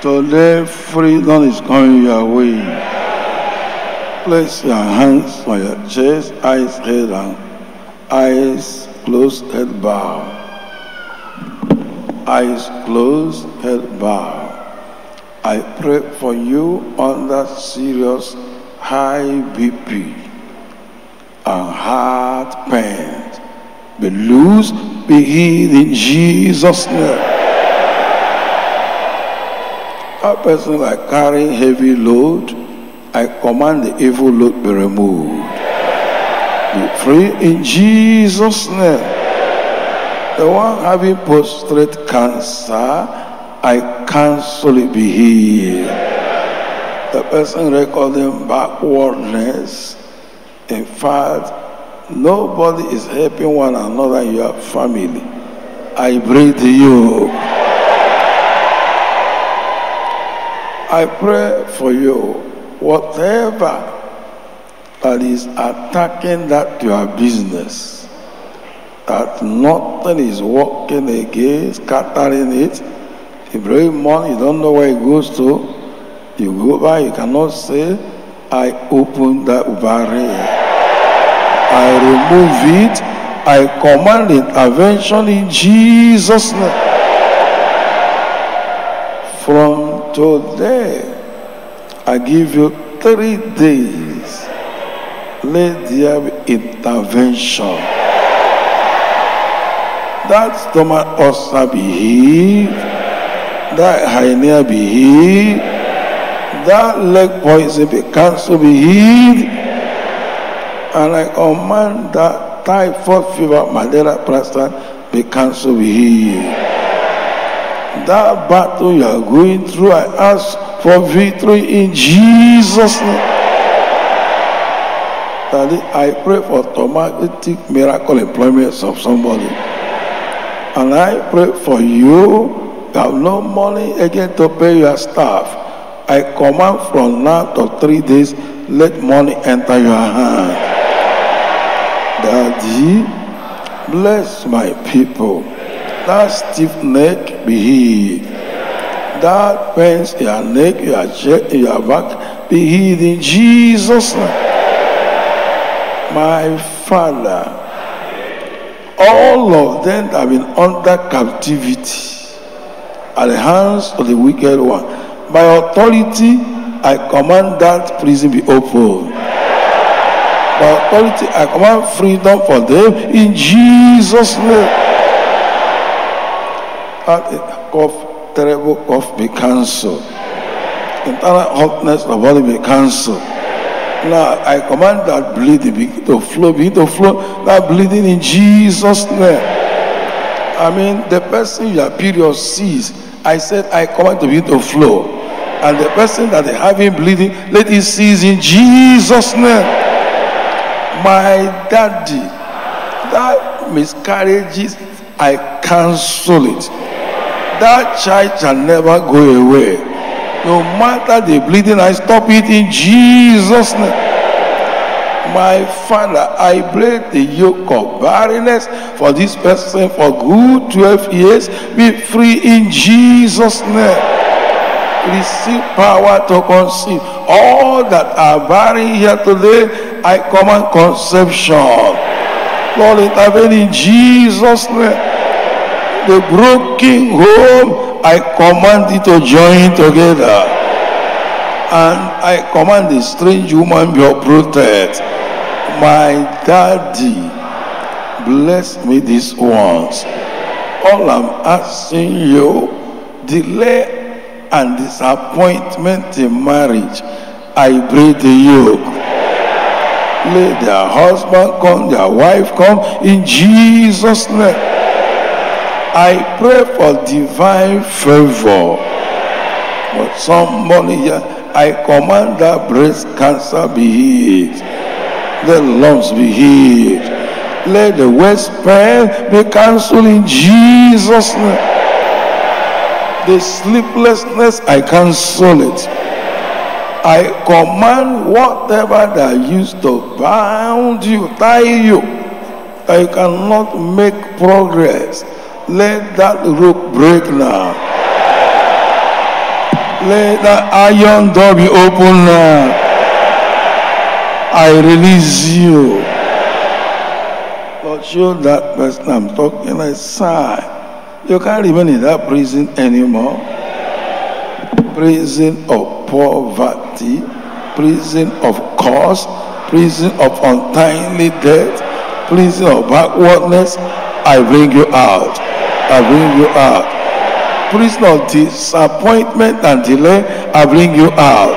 Today, freedom is coming your way. Place your hands on your chest, eyes head down, eyes closed, head bow. Eyes closed, head bow. I pray for you under serious high BP and heart pain. Be loose, be healed in Jesus' name. A person like carrying heavy load, I command the evil load be removed. Be free in Jesus' name. The one having prostate cancer, I cancel it be healed. The person recording backwardness, in fact, nobody is helping one another in your family. I break the yoke. I pray for you, whatever that is attacking that your business, that nothing is working against, scattering it. Every morning you don't know where it goes to. You go by, you cannot say, I open that barrier. I remove it. I command intervention in Jesus' name. Today, I give you three days. Let there be intervention. That stomach ulcer be healed. That hernia be healed. That leg poison be cancelled, be healed. And I command that typhoid fever, malaria, plaster be cancelled, be healed. That battle you are going through, I ask for victory in Jesus' name. Daddy, I pray for automatic miracle employments of somebody. And I pray for you. You have no money again to pay your staff. I command from now to three days, let money enter your hand. Daddy, bless my people. That stiff neck be healed. That pains in your neck, your chest, your back be healed in Jesus' name. My Father, all of them have been under captivity at the hands of the wicked one. By authority, I command that prison be opened. By authority, I command freedom for them in Jesus' name. Cough, terrible cough be cancelled. Internal hotness of body be cancelled. Now I command that bleeding begin to flow, begin to flow. That bleeding in Jesus' name. I mean, the person your period sees, I said I command to begin to flow. And the person that is having bleeding, let it cease in Jesus' name. My daddy, that miscarriages, I cancel it. That child shall never go away. No matter the bleeding, I stop it in Jesus' name. My Father, I break the yoke of barrenness for this person for good 12 years. Be free in Jesus' name. Receive power to conceive. All that are barren here today, I command conception. Lord, intervene in Jesus' name. The broken home, I command it to join together. And I command the strange woman be uprooted. My daddy, bless me these ones. All I'm asking you, delay and disappointment in marriage, I break the yoke. Let their husband come, their wife come, in Jesus' name. I pray for divine favor. But somebody here, I command that breast cancer be healed. Let lungs be healed. Let the waist pain be cancelled in Jesus' name. The sleeplessness, I cancel it. I command whatever that used to bound you, tie you, that you cannot make progress. Let that rope break now. Let that iron door be open now. I release you. Lord, show that person I'm talking aside. You can't remain in that prison anymore. Prison of poverty, prison of cost, prison of untimely death, prison of backwardness. I bring you out. I bring you out prison of disappointment and delay, I bring you out.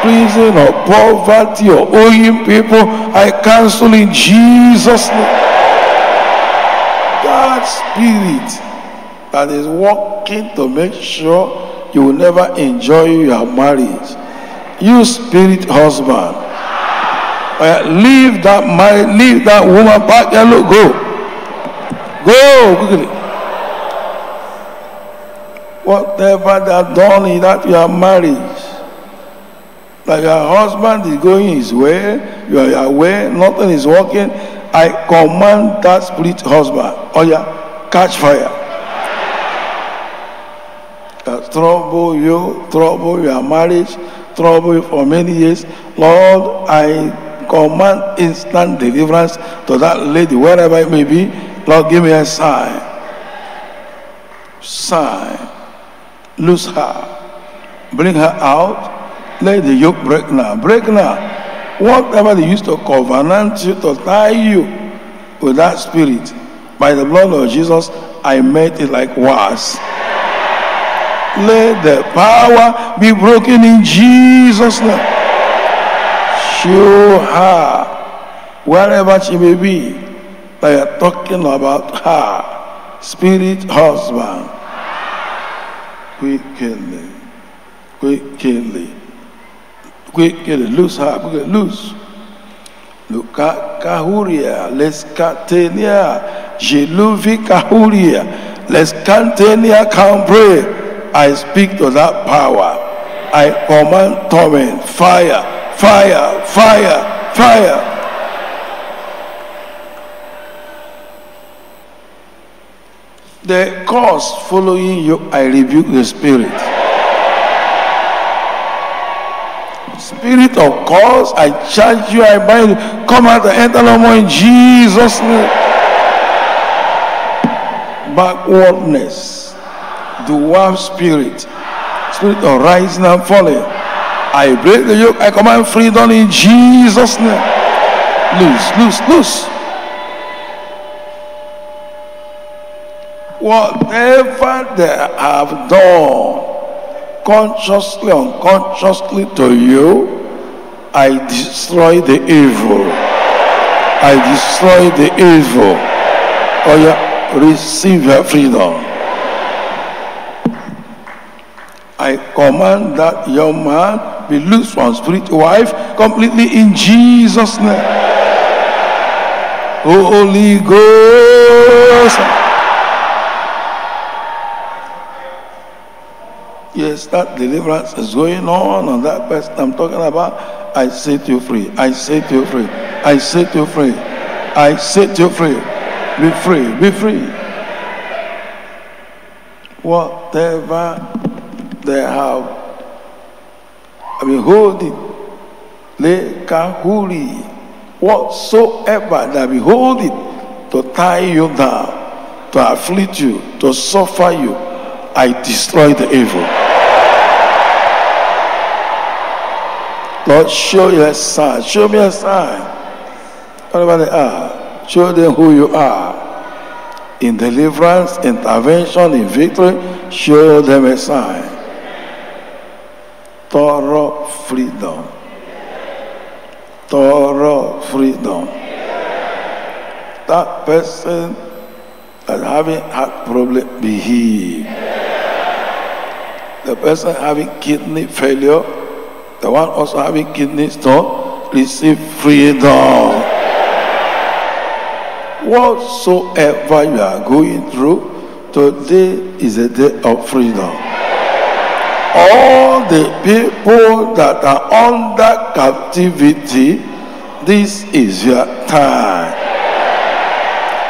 Prison of poverty or owing people, I cancel in Jesus' name. That spirit that is working to make sure you will never enjoy your marriage. You spirit husband. Uh, leave that man, leave that woman back there. Look, go. Go quickly whatever they have done in that your marriage, that your husband is going his way, you are away, nothing is working, I command that spirit husband, oh yeah, catch fire. Trouble you, trouble your marriage, trouble you for many years. Lord, I command instant deliverance to that lady, wherever it may be. Lord, give me a sign. Sign lose her, bring her out, let the yoke break now, break now. Whatever they used to covenant you, to tie you with that spirit, by the blood of Jesus, I made it like was. Let the power be broken in Jesus' name. Show her, wherever she may be, that you're talking about her, spirit husband quickly, quickly, quickly, loose her, quickly, loose. Luka kahuria, leskatenia, jeluvi kahuria, leskatenia can pray. I speak to that power. I command torment, fire, fire, fire, fire. The cause following you, I rebuke the spirit. Spirit of cause, I charge you, I bind you. Come out and enter no more in Jesus' name. Backwardness, dwarf spirit, spirit of rising and falling. I break the yoke, I command freedom in Jesus' name. Loose, loose, loose. Whatever they have done, consciously, unconsciously to you, I destroy the evil. I destroy the evil. Oh yeah, receive your freedom. I command that young man be loosed from spiritual wife completely in Jesus' name. Holy Ghost. That deliverance is going on on that person I'm talking about. I set you free. I set you free. I set you free. I set you free. Be free. Be free. Whatever they have, I mean, hold it. Le kahuli. Whatsoever that behold it to tie you down, to afflict you, to suffer you, I destroy the evil. Lord, show your sign. Show me a sign. Whatever they are, ah, show them who you are. In deliverance, intervention, in victory, show them a sign. Thorough freedom. Thorough freedom. That person that having heart problem be healed. The person having kidney failure the one also having kidney stone, receive freedom. Whatsoever you are going through, today is a day of freedom. All the people that are under captivity, this is your time.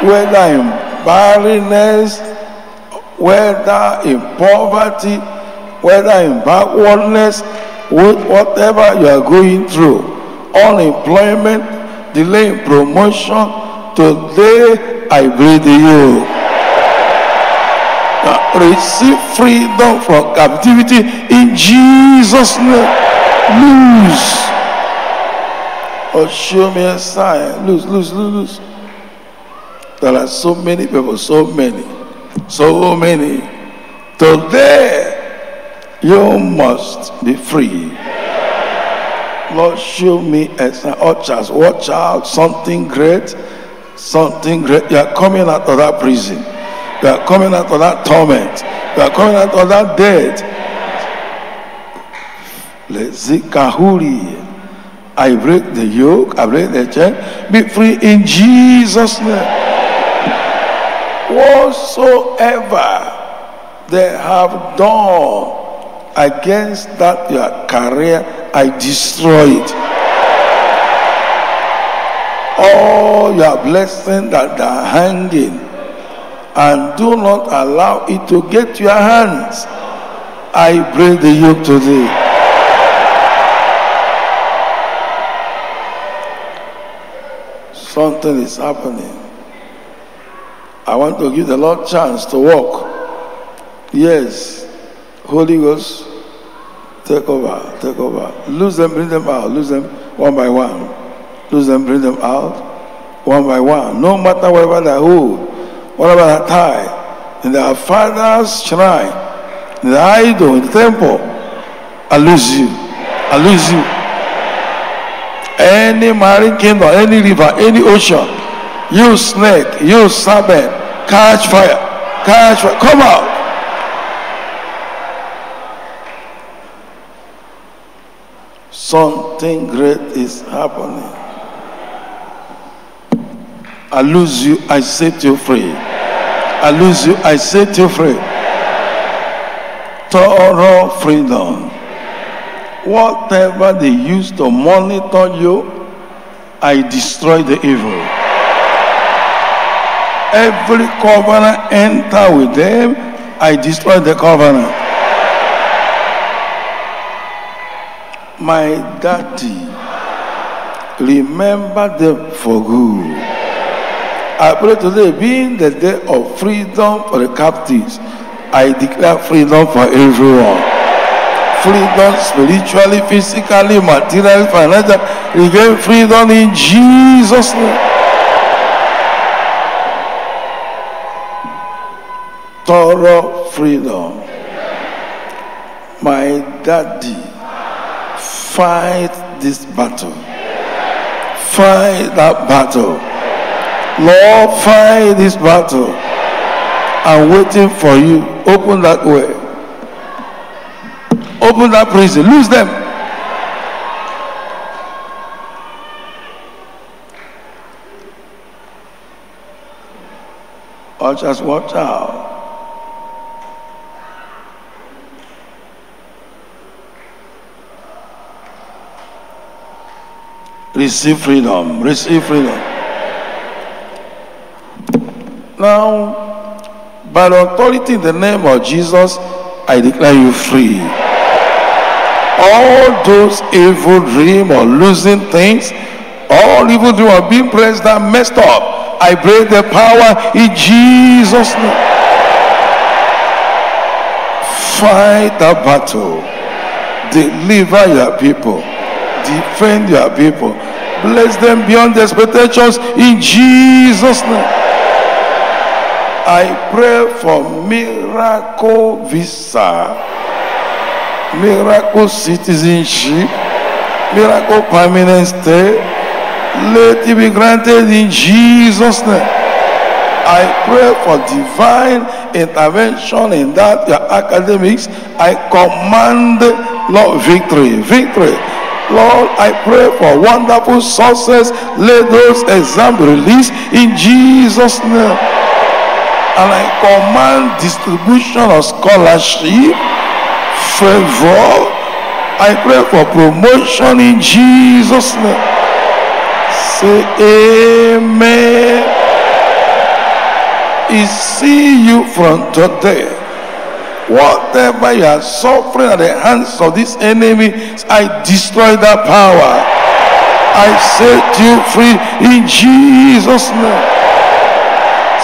Whether in barrenness, whether in poverty, whether in backwardness, whatever you are going through, unemployment, delay in promotion, today I breathe you. Now, receive freedom from captivity in Jesus' name. Lose. Or show me a sign. Lose, lose, lose, lose. There are so many people, so many, so many. Today, you must be free. Lord, show me a sign. Watch watch out, something great, something great. You are coming out of that prison. You are coming out of that torment. You are coming out of that death. Lezikahuri. I break the yoke, I break the chain. Be free in Jesus' name whatsoever they have done against that your career, I destroy it. All your blessings that are hanging, and do not allow it to get your hands. I break the yoke today. Something is happening. I want to give the Lord chance to walk. Yes. Holy Ghost, take over, take over. Lose them, bring them out. Lose them one by one. Lose them, bring them out one by one. No matter whatever they hold, whatever they tie, in their father's shrine, in the idol, in the temple, I lose you. I lose you. Any marine kingdom, any river, any ocean, you snake, you serpent, catch fire, catch fire, come out. Something great is happening. I lose you, I set you free. I lose you, I set you free. Total freedom. Whatever they use to monitor you, I destroy the evil. Every covenant enter with them, I destroy the covenant. My daddy, remember them for good. I pray today, being the day of freedom for the captives, I declare freedom for everyone. Freedom spiritually, physically, materially, financially. Regain freedom in Jesus' name. Thorough freedom. My daddy, fight this battle. Fight that battle. Lord, fight this battle. I'm waiting for you. Open that way. Open that prison. Lose them. Or just watch out. Receive freedom. Receive freedom. Now, by the authority in the name of Jesus, I declare you free. All those evil dream or losing things, all evil dream or being pressed down, messed up, I break the power in Jesus' name. Fight the battle. Deliver your people. Defend your people. Bless them beyond expectations in Jesus' name. I pray for miracle visa, miracle citizenship, miracle permanent stay. Let it be granted in Jesus' name. I pray for divine intervention in that your academics. I command Lord victory, victory. Lord, I pray for wonderful success. Let those exams be released in Jesus' name and I command distribution of scholarship, favor. I pray for promotion in Jesus' name. Say amen. Is see you from today. Whatever you are suffering at the hands of this enemy, I destroy that power. I set you free in Jesus' name.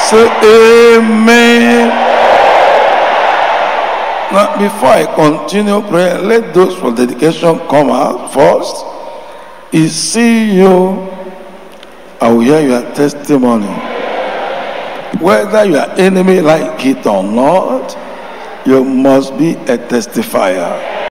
Say amen. Now, before I continue praying, let those for dedication come out first. Is see you. I will hear your testimony. Whether your enemy like it or not, you must be a testifier.